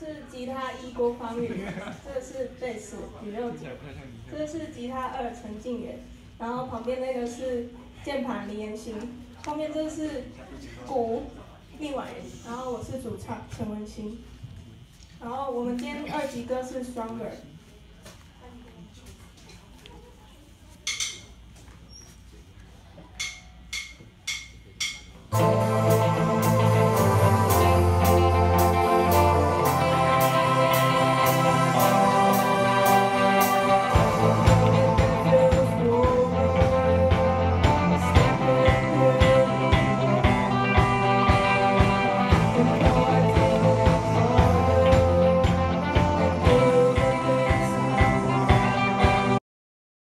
是吉他一郭方宇这是贝斯李六杰这是吉他二陈静远然后旁边那个是键盘李彦新后面这是鼓另外一然后我是主唱陈文清。然后我们今天二级歌是 stronger